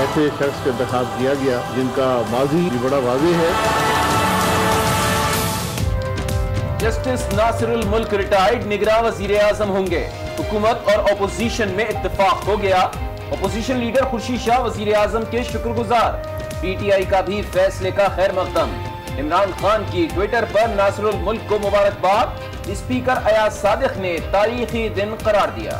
ऐसे शख्स का इंतखब किया गया, जिनका माजी भी बड़ा वाजे है। जस्टिस नासिरुल मुल्क रिटायर्ड निगरा वज़ीर आज़म होंगे। हुकूमत और अपोजिशन में इत्तेफाक हो गया। अपोजिशन लीडर खुर्शीद शाह वज़ीर आज़म के शुक्रगुजार। पीटीआई का भी फैसले का खैर मकदम। इमरान खान की ट्विटर पर नासिरुल मुल्क को मुबारकबाद। स्पीकर अयाज सादिक ने तारीखी दिन करार दिया।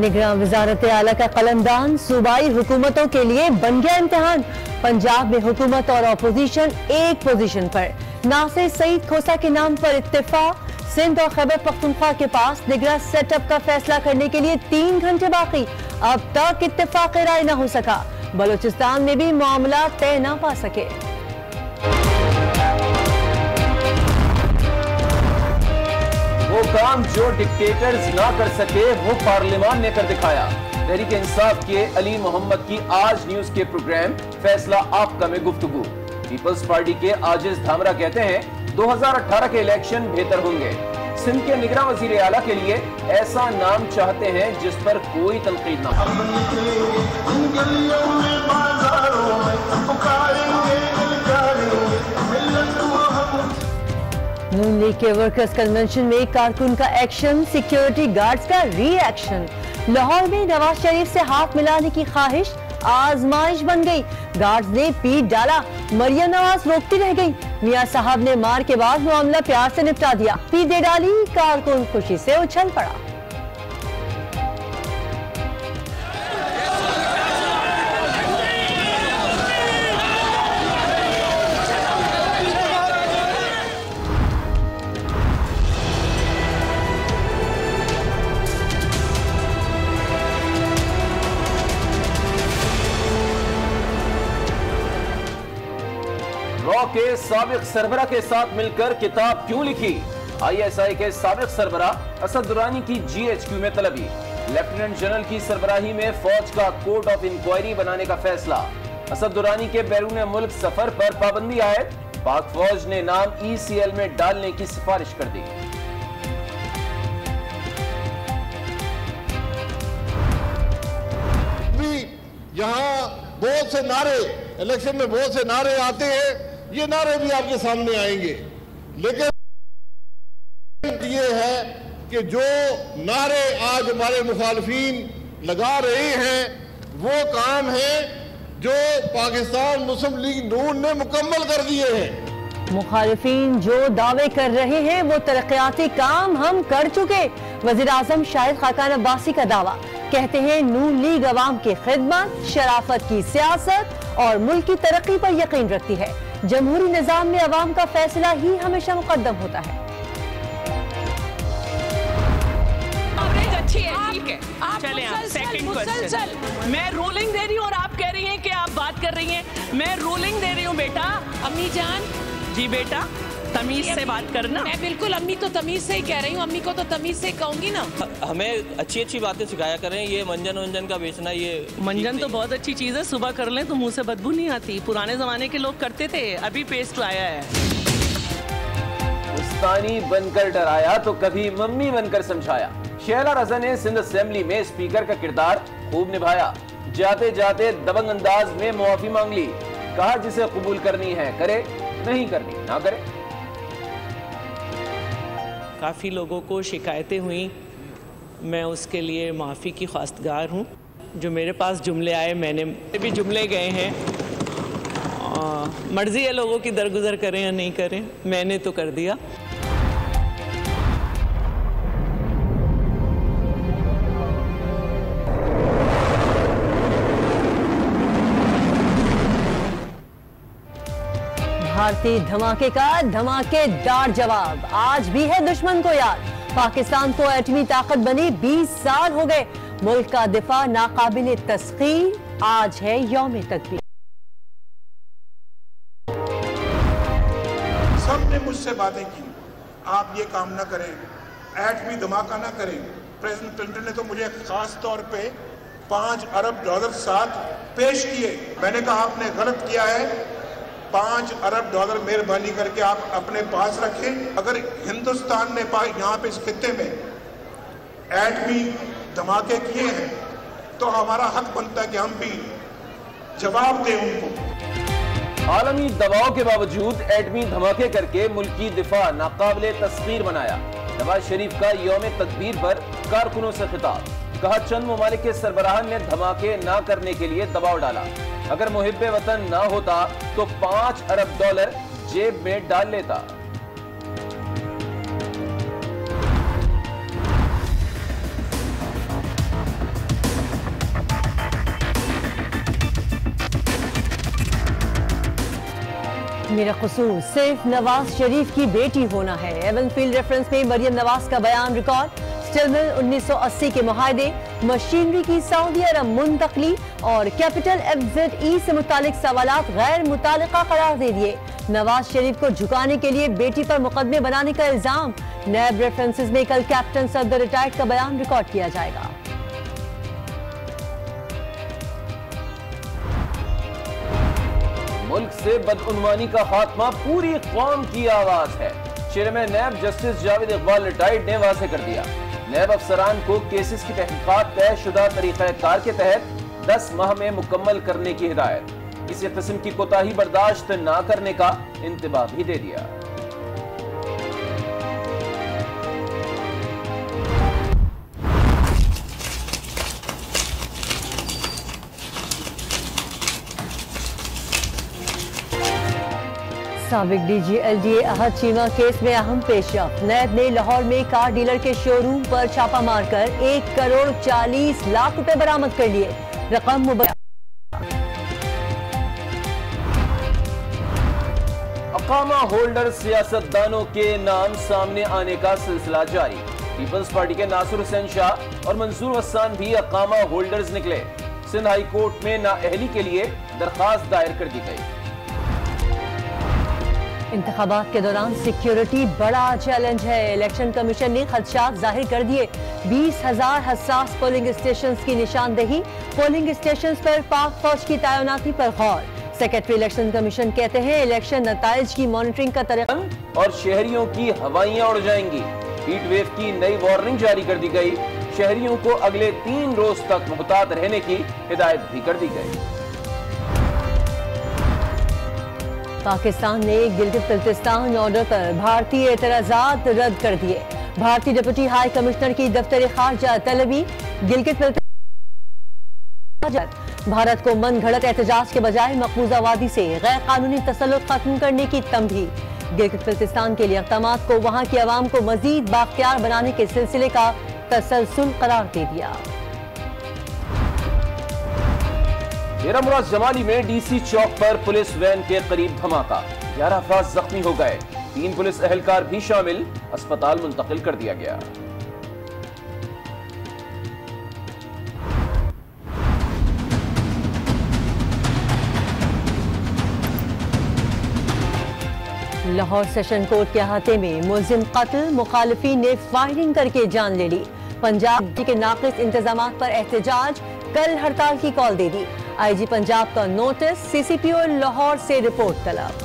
निगरान वजारत आला का कलमदान सूबाई हुकूमतों के लिए बन गया इम्तहान। पंजाब में हुकूमत और अपोजिशन एक पोजीशन पर। नासिर सईद खोसा के नाम पर इत्तेफाक सिंध और खैबर पख्तूनख्वा के पास निगरा सेटअप का फैसला करने के लिए तीन घंटे बाकी। अब तक इतफाक राय न हो सका। बलूचिस्तान में भी मामला तय न पा सके। काम जो डिक्टेटर्स ना कर सके, वो पार्लियामान ने कर दिखाया। तहरीक इंसाफ के अली मोहम्मद की आज न्यूज़ के प्रोग्राम, फैसला आपका में गुफ्तगू। पीपल्स पार्टी के आजिज धामरा कहते हैं 2018 के इलेक्शन बेहतर होंगे। सिंध के निगरान वज़ीर आला के लिए ऐसा नाम चाहते हैं जिस पर कोई तनकीद ना नून लीग के वर्कर्स कन्वेंशन में कारकुन का एक्शन सिक्योरिटी गार्ड्स का रिएक्शन लाहौर में नवाज़ शरीफ से हाथ मिलाने की ख्वाहिश, आजमाइश बन गई। गार्ड्स ने पीट डाला मरिया नवाज़ रोकती रह गई। मियाँ साहब ने मार के बाद मामला प्यार से निपटा दिया। पीट दे डाली, कारकुन खुशी से उछल पड़ा। के सबक सरबरा के साथ मिलकर किताब क्यों लिखी? आईएसआई के सबक सरबरा असद दुरानी की जीएचक्यू में तलबी। लेफ्टिनेंट जनरल की सरबराही में फौज का कोर्ट ऑफ़ इंक्वायरी बनाने का फैसला। असद दुरानी के बैरून मुल्क सफ़र पर पाबंदी आए, पाक फौज ने नाम ईसीएल में डालने की सिफारिश कर दी। यहाँ बहुत से नारे, इलेक्शन में बहुत से नारे आते हैं। ये नारे भी आपके सामने आएँगे। लेकिन ये है कि जो नारे आज हमारे मुखालफीन लगा रहे हैं, वो काम है जो पाकिस्तान मुस्लिम लीग नून ने मुकम्मल कर दिए हैं। मुखालफी जो दावे कर रहे हैं, वो तरक्याती काम हम कर चुके वज़ीर आज़म शाहिद खाकान अब्बासी का दावा, कहते हैं नून लीग अवाम की खिदमत, शराफत की सियासत और मुल्क की तरक्की पर यकीन रखती है। जमहूरी निज़ाम में अवाम का फैसला ही हमेशा मुकदम होता है। अच्छी है ठीक है। आप चलें आप सेकंड क्वेश्चन मैं रोलिंग दे रही हूँ और आप कह रही हैं कि आप बात कर रही है। मैं रोलिंग दे रही हूँ बेटा। अम्मी जान। जी बेटा। तमीज से बात करना। मैं बिल्कुल अम्मी तो तमीज से ही कह रही हूँ। अम्मी को तो तमीज से कहूँगी ना। हमें अच्छी अच्छी बातें सिखाया करें। ये मंजन वंजन का बेचना ये मंजन तो बहुत अच्छी चीज़ है। सुबह कर लें तो मुँह से बदबू नहीं आती। पुराने जमाने के लोग करते थे अभी पेस्ट आया है। उस्तानी बनकर डराया तो कभी मम्मी बनकर समझाया। शेला रजा ने सिंध असेंबली में स्पीकर का किरदार खूब निभाया। जाते जाते दबंग अंदाज में मुआफी मांग ली। कहा जिसे कबूल करनी है करे नहीं करनी ना करे। काफ़ी लोगों को शिकायतें हुई। मैं उसके लिए माफ़ी की ख्वास्तगार हूँ। जो मेरे पास जुमले आए, मैंने भी जुमले गए हैं। मर्ज़ी है लोगों की दरगुजर करें या नहीं करें, मैंने तो कर दिया। भारतीय धमाके का धमाकेदार जवाब। आज भी है दुश्मन को याद। पाकिस्तान को एटमी ताकत बनी 20 साल हो गए। मुल्क का दिफा नाकाबिल तस्खीर आज है यौम तकबीर। सबने मुझसे बातें की। आप ये काम ना करें। एटमी धमाका ना करें। प्रेसिडेंट क्लिंटन ने तो मुझे खास तौर पे पाँच अरब डॉलर साथ पेश किए। मैंने कहा, आपने गलत किया है। पाँच अरब डॉलर मेहरबानी करके आप अपने पास रखें। अगर हिंदुस्तान ने यहाँ पे इस खत्े में एटमी धमाके किए हैं तो हमारा हक बनता है कि हम भी जवाब दें उनको। आलमी दबाव के बावजूद एटमी धमाके करके मुल्की दिफा नाकाबले तस्वीर बनाया। नवाज़ शरीफ का योम तदबीर पर कारकुनों से खिताब। कहा, चंद ममालिक के सरबराहान ने धमाके ना करने के लिए दबाव डाला। अगर मुहिब वतन ना होता तो पाँच अरब डॉलर जेब में डाल लेता। मेरा कसूर, सिर्फ़ नवाज़ शरीफ की बेटी होना है। एवन फ़ील्ड रेफरेंस में मरियम नवाज़ का बयान रिकॉर्ड। स्टिलमिल 1980 के माहदे मशीनरी की सऊदी अरब मुंतकली और कैपिटल एफजेड ई से मुतालिक सवाल गैर मुतल करार दे दिए। नवाज़ शरीफ को झुकाने के लिए बेटी पर मुकदमे बनाने का इल्ज़ाम। नैब रेफरेंसेज में कल कैप्टन सदर रिटायर्ड का बयान रिकॉर्ड किया जाएगा। मुल्क से बदउनवानी का खात्मा पूरी कौम की आवाज़ है। Chairman NAB justice Javed Iqbal retired ने वाजे कर दिया। नैब अफसरान को केसेस की तहकीकत तय शुदा तरीक़ार के तहत दस माह में मुकम्मल करने की हिदायत। किसी कस्म की कोताही बर्दाश्त न करने का इंतबाह भी दे दिया। सबक DG LDA Ahad Cheema case में अहम पेशरफ। नैब ने लाहौर में कार डीलर के शोरूम पर छापा मारकर एक करोड़ चालीस लाख रुपए बरामद कर लिए। रकम अकामा होल्डर सियासतदानों के नाम सामने आने का सिलसिला जारी। पीपल्स पार्टी के नासिर हुसैन शाह और मंसूर वसान भी अकामा होल्डर्स निकले। सिंध हाई कोर्ट में नाअहली के लिए दरखास्त दायर कर दी गई। इंतबात के दौरान सिक्योरिटी बड़ा चैलेंज है। इलेक्शन कमीशन ने खदशात ज़ाहिर कर दिए। बीस हज़ार हसास पोलिंग स्टेशन की निशानदेही। पोलिंग स्टेशन पर पाक फौज की तैनाती पर गौर। सेक्रेटरी इलेक्शन कमीशन कहते हैं, इलेक्शन नतज की मॉनिटरिंग का तरीका और शहरियों की हवाइयाँ उड़ जाएँगी। हीट वेव की नई वार्निंग जारी कर दी गई। शहरियों को अगले तीन रोज तक मुहतात रहने की हिदायत भी कर दी गई। पाकिस्तान ने गिलगित बल्तिस्तान ऑर्डर पर भारतीय एतराजात रद्द कर दिए। भारतीय डिप्टी हाई कमिश्नर की दफ्तर खारजा तलबी, गिलगित भारत को मन घड़त एहतजाज के बजाय मकबूजा वादी से गैर कानूनी तसलुत खत्म करने की तमभी गिलगित बल्तिस्तान के लिए इकदाम को वहाँ की आवाम को मजीद बाख्तियार बनाने के सिलसिले का तसलसल करार दे दिया। डेरा मुराद जमाली में डीसी चौक पर पुलिस वैन के करीब धमाका। ग्यारह अफराज जख्मी हो गए। तीन पुलिस एहलकार भी शामिल। अस्पताल मुंतकिल कर दिया गया। लाहौर सेशन कोर्ट के अहाते में मुलिम कत्ल, मुखालफी ने फायरिंग करके जान ले ली। पंजाब के नाकिस इंतज़ाम पर एहतजाज, कल हड़ताल की कॉल दे दी। आईजी पंजाब का नोटिस सीसीपीओ लाहौर से रिपोर्ट तलब।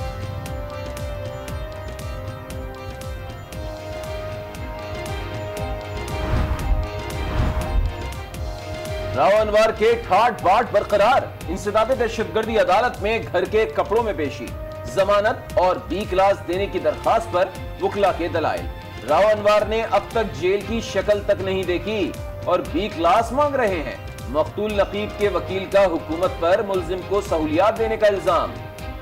राव अनवर के ठाट बाट बरकरार। इंसदाद दहशतगर्दी अदालत में घर के कपड़ों में पेशी। जमानत और बी क्लास देने की दरखास्त पर वकला के दलाइल। राव अनवर ने अब तक जेल की शक्ल तक नहीं देखी और बी क्लास मांग रहे हैं। मकतूल नकीब के वकील का हुकूमत पर मुलजिम को सहूलियात देने का इल्ज़ाम।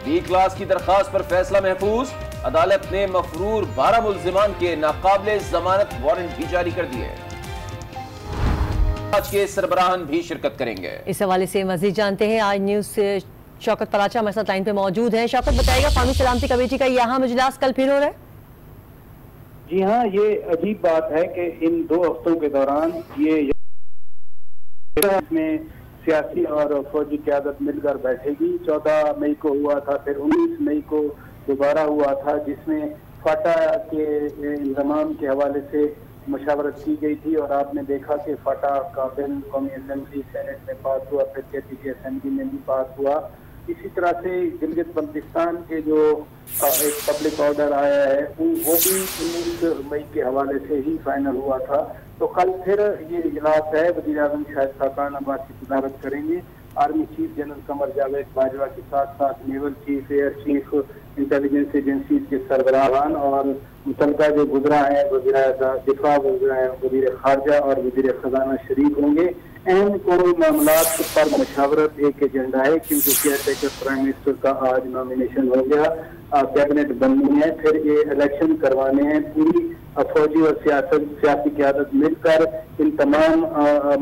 बी क्लास की दरखास्त पर फैसला महफूज। अदालत ने मफरूर बारह मुलजिमान के नाकाबले जमानत वारंट भी जारी कर दिए आज के सरबराहन भी शिरकत करेंगे। इस हवाले से मजीद जानते हैं आज न्यूज़ से शौकत पराचा हमारे साथ लाइन पे मौजूद है। शौकत बताएगा कौमी सलामती कमेटी का यहाँ इजलास कल फिर हो रहा है? जी हाँ ये अजीब बात है कि इन दो हफ्तों के दौरान ये में सियासी और फौजी क्यादत मिलकर बैठेगी। चौदह मई को हुआ था, फिर उन्नीस मई को दोबारा हुआ था, जिसमें फाटा के इंतज़ाम के हवाले से मशावरत की गई थी और आपने देखा कि फाटा का बिल कौमी असम्बली सेनेट में पास हुआ, फिर के पी असम्बली में भी पास हुआ। इसी तरह से गिलगित बल्तिस्तान के जो एक पब्लिक ऑर्डर आया है, वो भी उन्नीस मई के हवाले से ही फाइनल हुआ था। तो कल फिर ये इजलास है वजी अजम शाहिद खाकान अब्बास की सदारत करेंगे। Army chief general Qamar Javed Bajwa के साथ साथ naval chief air chief intelligence agency के सरबराहान और मुतलका जो गुजरा है, वज़ीर दिफा गुजरा है, वज़ीर खारजा और वज़ीर खजाना शरीक होंगे। अहम कोई मामला पर मशावरत एक एजेंडा है क्योंकि केयर टेकर प्राइम मिनिस्टर का आज नॉमिनेशन हो गया कैबिनेट बननी है, फिर ये इलेक्शन करवाने हैं, पूरी फौजी और सियासत, सियासी क्यादत मिलकर इन तमाम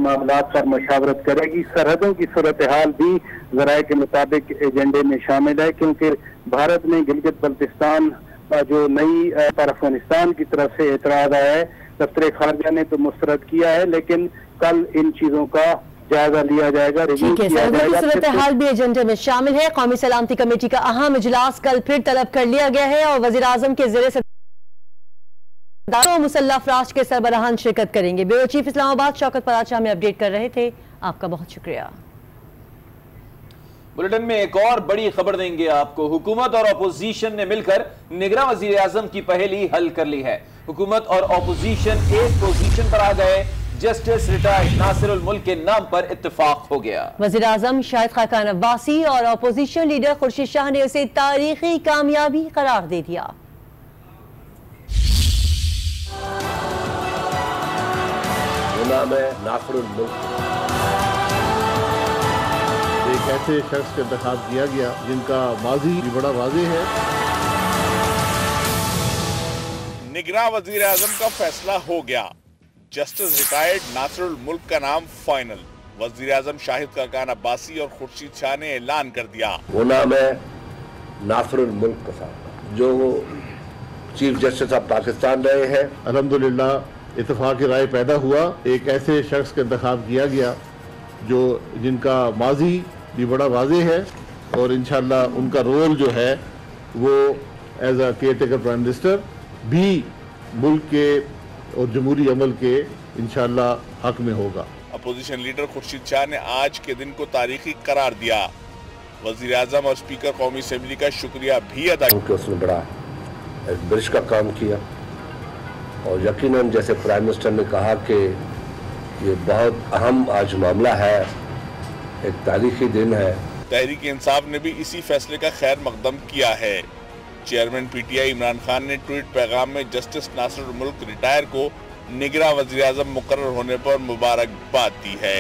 मामला पर मशावरत करेगी। सरहदों की सूरत हाल भी जराये के मुताबिक एजेंडे में शामिल है, क्योंकि भारत में गिलगित बल्तिस्तान जो नई पर अफ़गानिस्तान की तरफ़ से एतराज़ आया है, दफ्तर खारजा ने तो मुस्तरद किया है, लेकिन कल इन चीज़ों का जायजा लिया जाएगा ठीक है सूरत हाल भी एजेंडे में शामिल है। कौमी सलामती कमेटी का अहम इजलास कल फिर तलब कर लिया गया है और वज़ीर आज़म के जेर मुसल्ला अफराज के सरबराहान शिरकत करेंगे। ब्यूरो चीफ इस्लामाबाद शौकत पराचा हमें अपडेट कर रहे थे। आपका बहुत शुक्रिया। बुलेटिन में एक और बड़ी खबर देंगे आपको। हुकूमत और अपोजिशन ने मिलकर निगरान वज़ीर आज़म की पहेली हल कर ली है। हुकूमत और अपोजिशन एक पोजीशन पर आ गए। जस्टिस रिटायर्ड नासिरुल मुल्क के नाम पर इतफाक हो गया। वज़ीर आज़म शाहिद खाकान अब्बासी और अपोजिशन लीडर खुर्शीद शाह ने उसे तारीखी कामयाबी करार दे दिया। है मुल्क। एक ऐसे शख्स का इंतखब किया गया जिनका माजी भी बड़ा वाजे है। निगरान वज़ीर आज़म का फैसला हो गया। जस्टिस रिटायर्ड नासरुल मुल्क का नाम फाइनल वज़ीर आज़म शाहिद खाकान अब्बासी और खुर्शीद शाह ने ऐलान कर दिया। वो नाम है नाफरुल मुल्क का साहब जो चीफ जस्टिस ऑफ़ पाकिस्तान रहे हैं। अल्हम्दुलिल्लाह इतफाक राय पैदा हुआ। एक ऐसे शख्स का इंतखब किया गया जो जिनका माजी भी बड़ा वाजे है और इनशाला उनका रोल जो है वो as a caretaker prime minister भी मुल्क के और जमहूरी अमल के इनशाला हक में होगा। अपोजिशन लीडर खुर्शीद शाह ने आज के दिन को तारीखी करार दिया। वज़ीर अजम और स्पीकर कौमी असम्बली का शुक्रिया भी अदा किया। उसने बड़ा एक ब्रिज का काम किया। और यकीनन जैसे प्राइम मिनिस्टर ने कहा कि ये बहुत अहम आज मामला है एक तारीखी दिन है। तहरीक इंसाफ ने भी इसी फैसले का खैर मकदम किया है। चेयरमैन पीटीआई इमरान खान ने ट्वीट पैगाम में जस्टिस नासिर मुल्क रिटायर को निगरान वजी अजम मुकर होने पर मुबारकबाद दी है।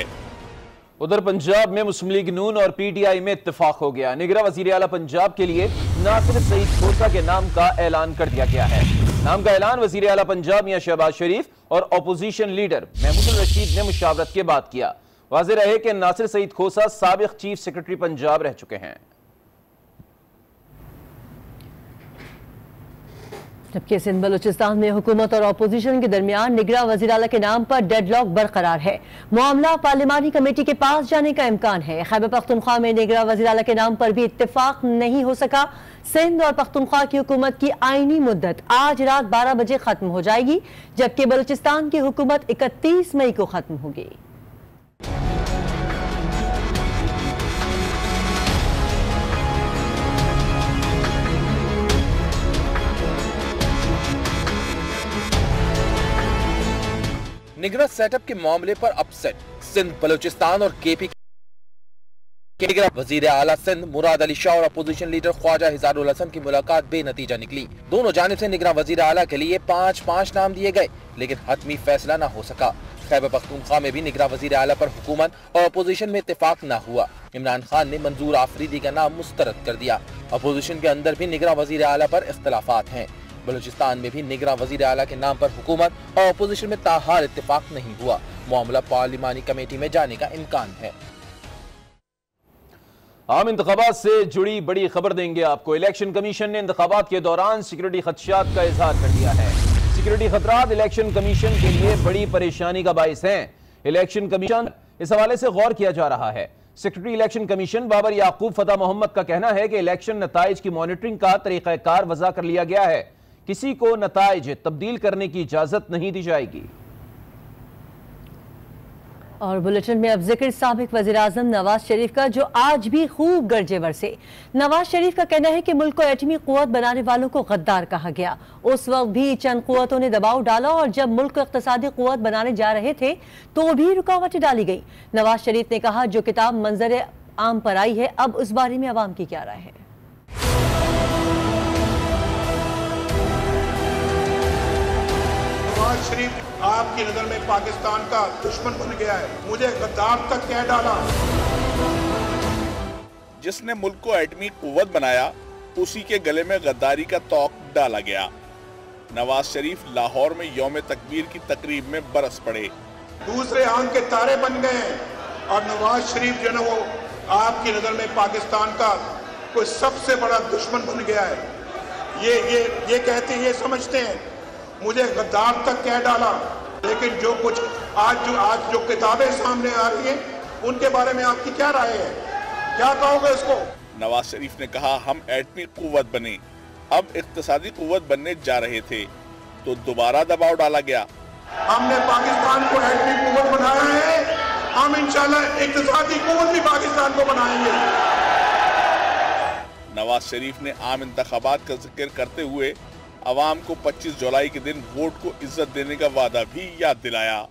उधर पंजाब में मुस्लिम लीग नून और पीटीआई में इतफाक हो गया। निगरा वज़ीर आला पंजाब के लिए नासिर सईद खोसा के नाम का ऐलान कर दिया गया है। नाम का ऐलान वज़ीर आला पंजाब मियाँ शहबाज शरीफ और अपोजिशन लीडर महमूद रशीद ने मुशावरत के बाद किया। वाज रहे कि नासिर सईद खोसा सबक चीफ सेक्रेटरी पंजाब रह चुके हैं। जबकि सिंध बलूचिस्तान में हुकूमत और अपोजिशन के दरमियान निगरा वज़ीर के नाम पर डेडलॉक बरकरार है। मामला पार्लिमानी कमेटी के पास जाने का इम्कान है। खैबर पख्तनख्वा में निगरा वज़ीर के नाम पर भी इतफाक नहीं हो सका। सिंध और पख्तनख्वा की हुकूमत की आईनी मुद्दत आज रात बारह बजे खत्म हो जाएगी, जबकि बलूचिस्तान की हुकूमत इकतीस मई को खत्म होगी। निगरा सेटअप के मामले पर अपसेट, सिंध, बलूचिस्तान और केपी निगरा वज़ीर आला, सिंध, मुराद अली शाह और अपोजिशन लीडर ख्वाजा हिजारुल हसन की मुलाकात बेनतीजा निकली। दोनों जानब से निगरा वज़ीर आला के लिए पाँच पाँच नाम दिए गए, लेकिन हतमी फैसला न हो सका। खैबर पख्तूनख्वा में भी निगरा वज़ीर आला पर हुकूमत और अपोजिशन में इतफाक न हुआ। इमरान खान ने मंजूर आफरीदी का नाम मुस्तरद कर दिया। अपोजिशन के अंदर भी निगरा वज़ीर आला पर इख्तलाफात हैं। बलूचिस्तान में भी निगरान वज़ीर आला के नाम पर हुकूमत और अपोजिशन में ताहार इत्तेफाक नहीं हुआ। मामला पार्लिमानी कमेटी में जाने का इम्कान है। आम इंतबात से जुड़ी बड़ी खबर देंगे आपको। इलेक्शन कमीशन ने इंतबात के दौरान सिक्योरिटी खदशात का इजहार कर दिया है। सिक्योरिटी खतरात इलेक्शन कमीशन के लिए बड़ी परेशानी का बायस है। इलेक्शन कमीशन इस हवाले से गौर किया जा रहा है। Secretary election commission Babar Yaqoob Fateh Mohammad का कहना है कि इलेक्शन नतज की मॉनिटरिंग का तरीक़ाकार वजह कर लिया गया है। किसी को नतज तब्दील करने की इजाज़त नहीं दी जाएगी। और बुलेटिन में अब ज़िक्र सबक वजी अजम नवाज़ शरीफ का, जो आज भी खूब गर्जेवर से। नवाज़ शरीफ का कहना है कि मुल्क को एटमी कुत बनाने वालों को गद्दार कहा गया। उस वक्त भी चंद कुतों ने दबाव डाला और जब मुल्क को इकतदी कुत बनाने जा रहे थे तो भी रुकावटें डाली गई। नवाज़ शरीफ ने कहा, जो किताब मंजर आम पर आई है, अब उस बारे में आवाम की क्या राय है? नवाज़ शरीफ आपकी नज़र में पाकिस्तान का दुश्मन बन गया है। मुझे गद्दार तक कह डाला। जिसने मुल्क को एटमी कुवत बनाया उसी के गले में गद्दारी का तोक डाला गया। नवाज़ शरीफ लाहौर में यौम तकबीर की तकरीब में बरस पड़े। दूसरे आँख के तारे बन गए हैं और नवाज़ शरीफ जो है वो आपकी नज़र में पाकिस्तान का कोई सबसे बड़ा दुश्मन बन गया है। ये ये ये कहते हैं ये समझते हैं मुझे गद्दार तक कह डाला। लेकिन जो कुछ आज जो आज जो किताबें सामने आ रही हैं उनके बारे में आपकी क्या राय है? क्या कहोगे इसको? नवाज़ शरीफ ने कहा हम एटमी कुवत बने। अब इकतसादी कुवत बनने जा रहे थे तो दोबारा दबाव डाला गया। हमने पाकिस्तान को एटमी कुवत बनाया है। हम इंशाल्लाह इकतसादी कुवत भी पाकिस्तान को बनाएँगे। नवाज़ शरीफ ने आम इंतबात का ज़िक्र करते हुए आवाम को 25 जुलाई के दिन वोट को इज़्ज़त देने का वादा भी याद दिलाया।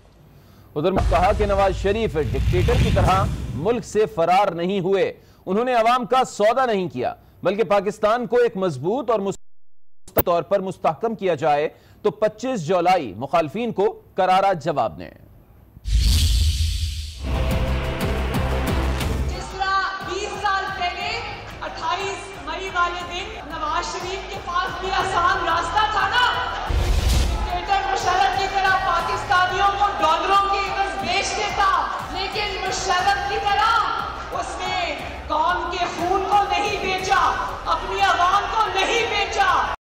उधर कहा कि नवाज़ शरीफ डिक्टेटर की तरह मुल्क से फरार नहीं हुए। उन्होंने अवाम का सौदा नहीं किया बल्कि पाकिस्तान को एक मज़बूत और तौर पर मुस्तकम किया जाए तो 25 जुलाई मुखालफी को करारा जवाब दें। वाले दिन नवाज़ शरीफ के पास भी आसान आतंकवादियों को डॉलरों के इवज बेच देता लेकिन मुशर्रफ की तरह उसने कौम के खून को नहीं बेचा, अपनी आवाम को नहीं बेचा।